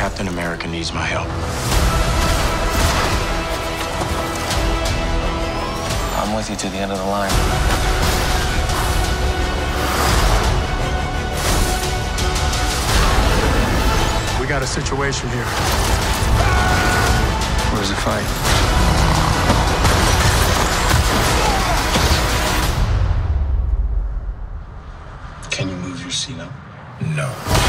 Captain America needs my help. I'm with you to the end of the line. We got a situation here. Where's the fight? Can you move your seat up? No.